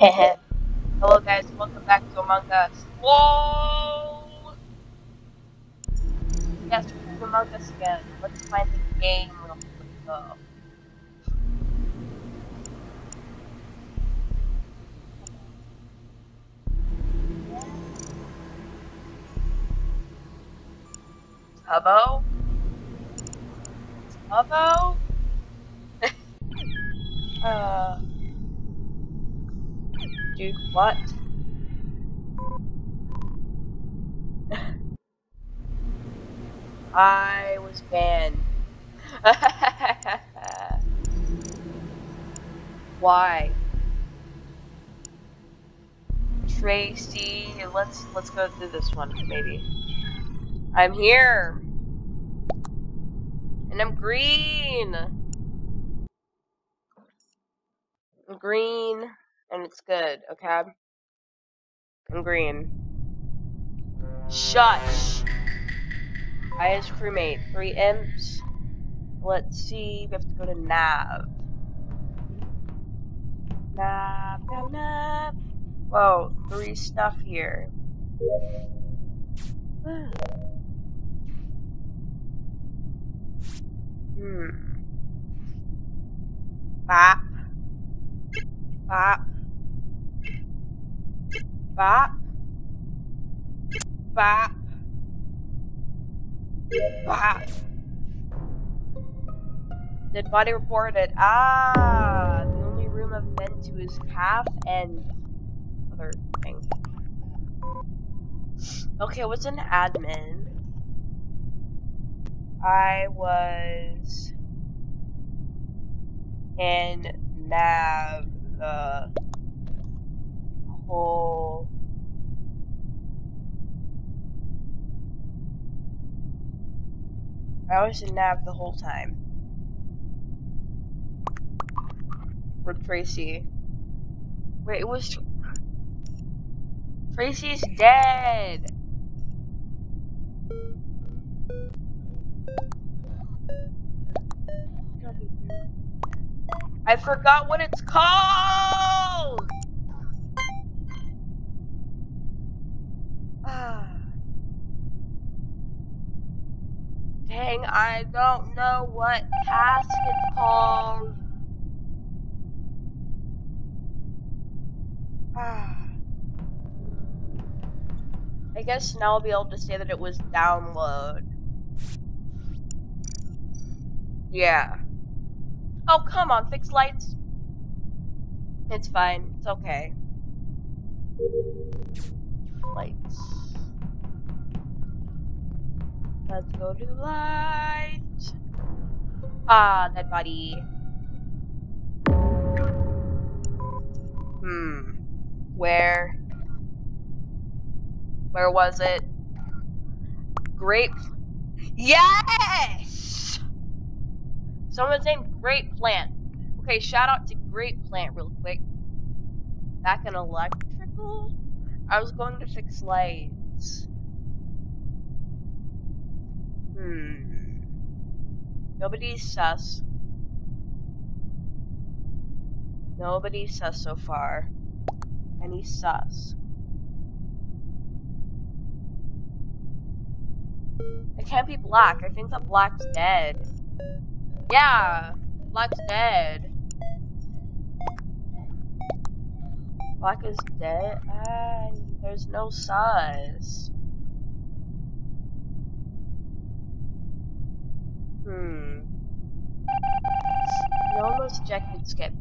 Hello guys, welcome back to Among Us. Whoa! Yes, we're Among Us again. Let's find the game real quick though. Hubbo? Hubbo? uh... Dude, what? I was banned. Why? Tracy, let's let's go through this one maybe. I'm here. And I'm green. I'm green and it's good, okay? I'm green. Shush! I is crewmate. Three imps. Let's see, we have to go to Nav. Nav, nav, nav. Whoa, three stuff here. hmm. Bop. Bop. Bop. Bop. Bop. Dead body reported. Ah, the only room I've been to is half and other thing. Okay, what's an admin? I was in nav the whole I was in nav the whole time. With Tracy. Wait, it was Tracy's dead. I forgot what it's called! Dang, I don't know what task it's called. I guess now I'll be able to say that it was download. Yeah. Oh, come on, fix lights. It's fine. It's okay. Lights. Let's go to light. Ah, dead body. Hmm. Where? Where was it? Grape. Yes! Someone's named Great Plant. Okay, shout out to Great Plant real quick. Back in electrical? I was going to fix lights. Hmm. Nobody's sus. Nobody's sus so far. Any sus? It can't be Black. I think that Black's dead. Yeah, Black's dead. Black is dead, and there's no size. Hmm. No almost ejected skip.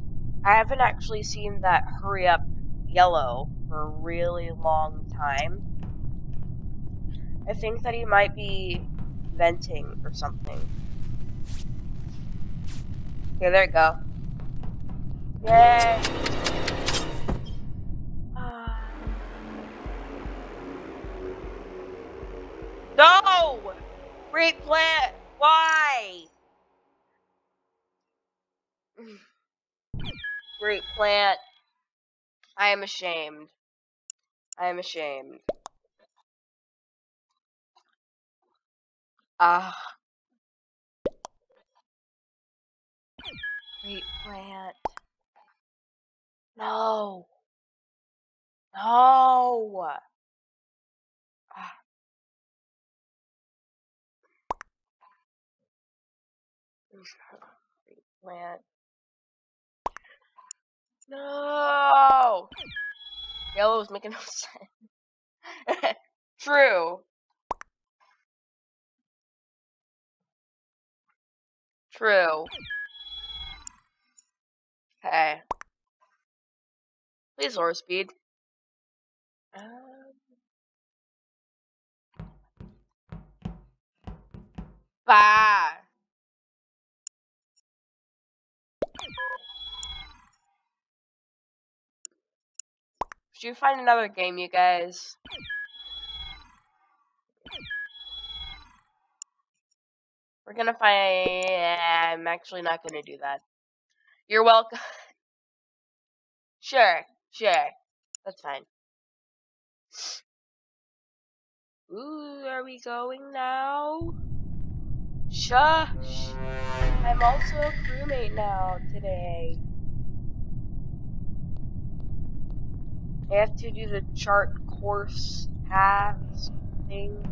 I haven't actually seen that hurry up yellow for a really long time. I think that he might be venting or something. Okay, there you go. Yay! Great plant! Why? Great plant. I am ashamed. I am ashamed. Ah. Great plant. No. No. Ah. Plant. No. Yellow is making no sense. True. True. Okay. Please lower speed. Um, bah. Should you find another game, you guys? We're gonna find. I'm actually not gonna do that. You're welcome. sure, sure. That's fine. Ooh, are we going now? Shush! I'm also a crewmate now today. I have to do the chart course paths thing.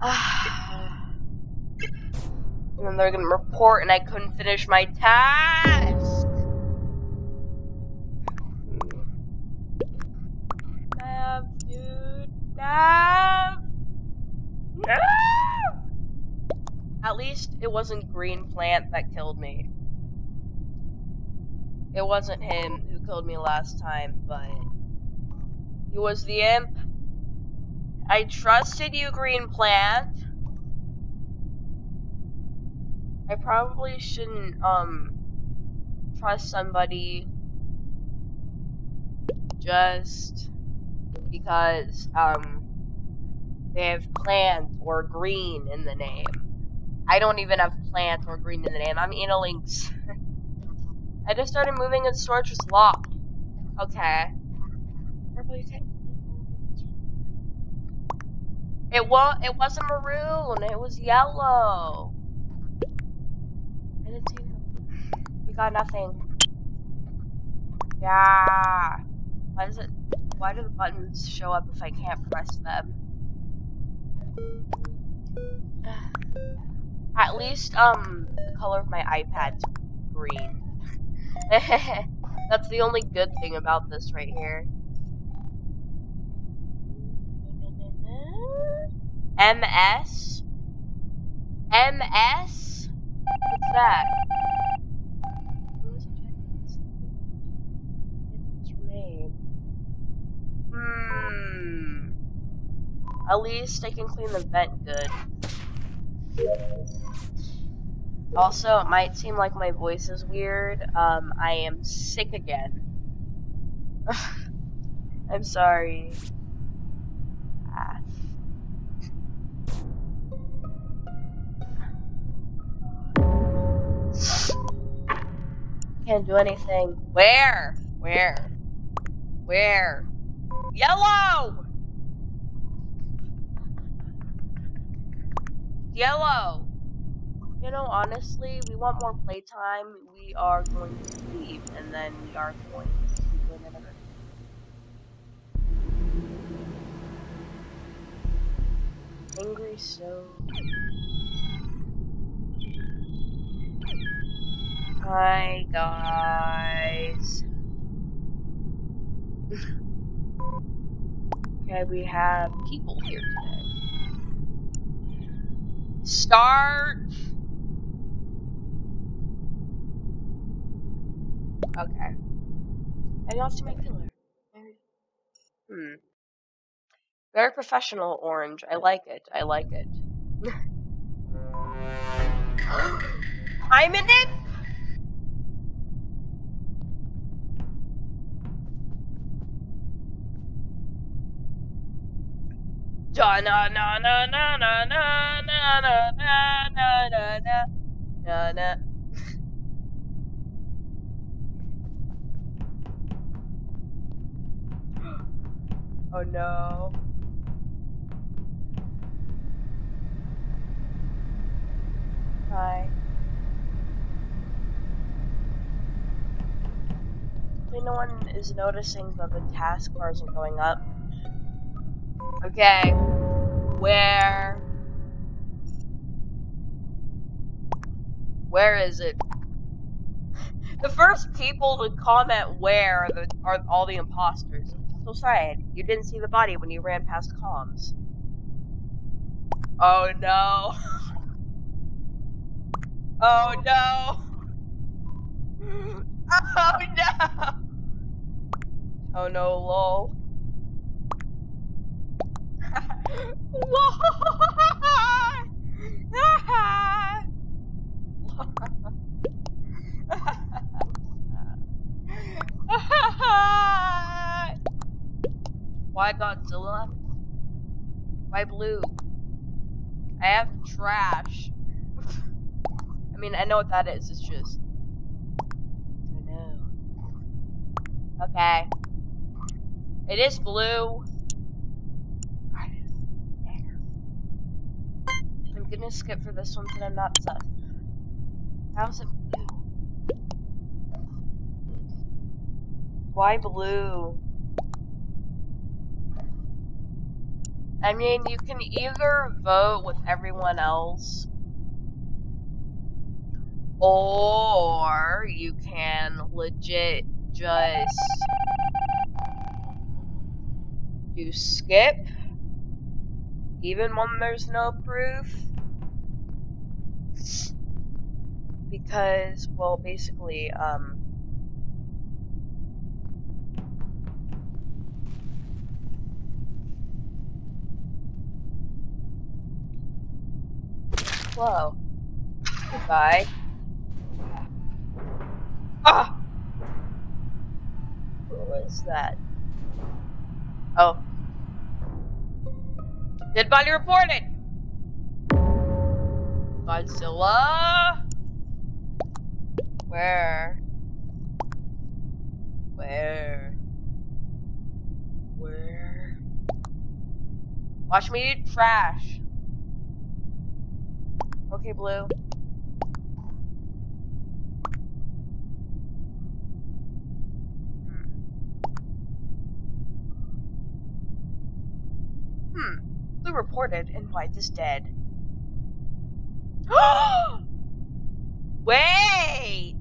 Ah. and then they're gonna report and I couldn't finish my task. Nav, dude. Nav! At least it wasn't Green Plant that killed me. It wasn't him who killed me last time, but he was the imp. I trusted you, Green Plant. I probably shouldn't, um, trust somebody just because, um, they have plant or green in the name. I don't even have plant or green in the name. I'm InnaLynx. I just started moving and storage was locked. Okay. It was it wasn't maroon, it was yellow. I didn't see You got nothing. Yeah. Why does it why do the buttons show up if I can't press them? At least, um, the color of my iPad's green. That's the only good thing about this right here. MS? MS? What's that? Hmm. At least I can clean the vent good. Also, it might seem like my voice is weird. Um, I am sick again. I'm sorry. Ah. Can't do anything. Where? Where? Where? Yellow! Yellow! You know, honestly, we want more playtime. We are going to leave, and then we are going to do another. Angry so. Hi, guys. okay, we have people here. Start. Okay. I don't see my killer. Hmm. Very professional orange. I like it. I like it. I'm in it. Na na na na na na na na na na na na Oh no. Hi. No one is noticing that the task taskbars are going up. Okay. Where? Where is it? The first people to comment where are, the, are all the imposters. So sad. You didn't see the body when you ran past comms. Oh no. Oh no. Oh no. Oh no, lol. Why Godzilla? Why blue? I have trash. I mean, I know what that is. It's just. I know. Okay. It is blue. I'm gonna skip for this one, but I'm not sus. How's it blue? Why blue? I mean, you can either vote with everyone else, or you can legit just do skip, even when there's no proof. Because, well, basically, um, Whoa. Goodbye. Ah! What was that? Oh. Dead body reported! Godzilla? Where? Where? Where? Watch me eat trash. Okay, Blue. Hmm. Blue reported and White is dead. Wait!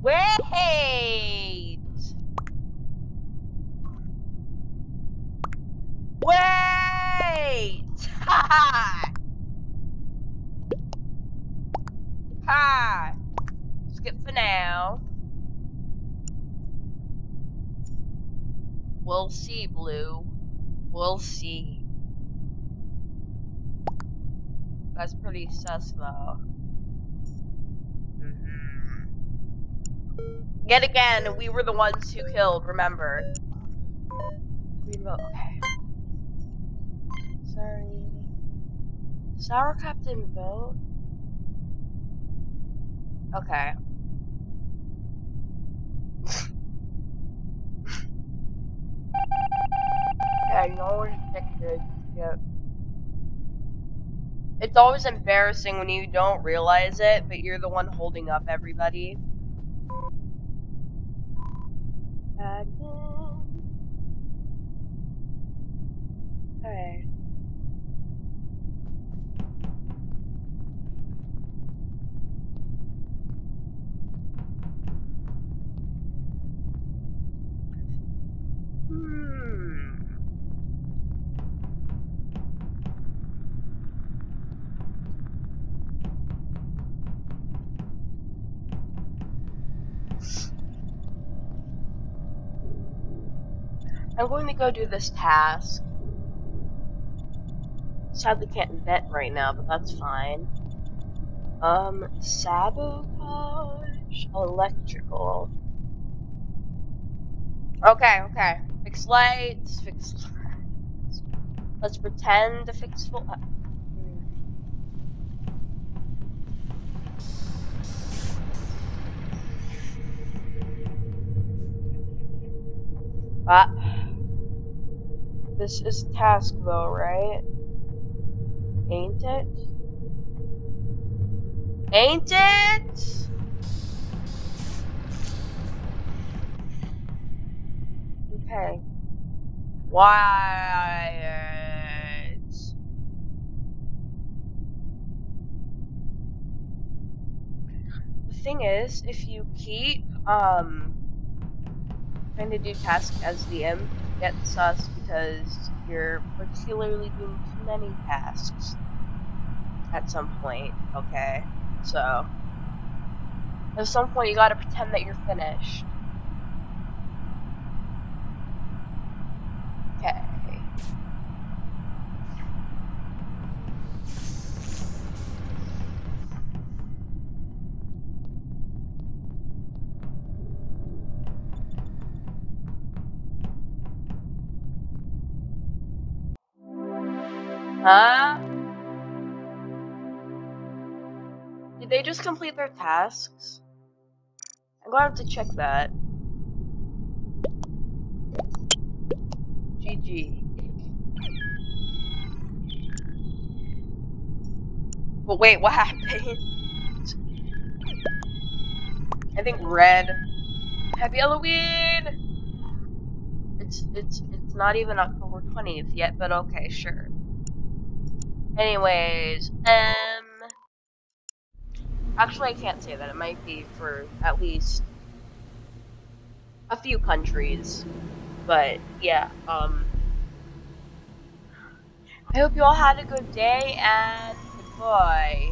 Wait! Wait! Ha! ha! Skip for now. We'll see, Blue. We'll see. That's pretty sus, though. Mm -hmm. Yet again, we were the ones who killed, remember? Okay. Sorry. Sour Captain vote? Okay. yeah, always addicted. Yep. It's always embarrassing when you don't realize it, but you're the one holding up everybody. Admin. I'm going to go do this task. Sadly can't vent right now, but that's fine. Um, sabotage, electrical. Okay, okay. Fix lights, fix... Let's pretend to fix. Uh, Ah. This is task though, right? Ain't it? Ain't it? Okay. Why? The thing is, if you keep um trying to do tasks as the imp, get sus because you're particularly doing too many tasks at some point, okay? So, at some point you gotta pretend that you're finished. Huh? Did they just complete their tasks? I'm gonna have to check that. GG. But wait, what happened? I think red. Happy Halloween! It's it's it's not even October 20th yet, but okay, sure. Anyways, um actually I can't say that. It might be for at least a few countries. But yeah, um I hope you all had a good day and goodbye.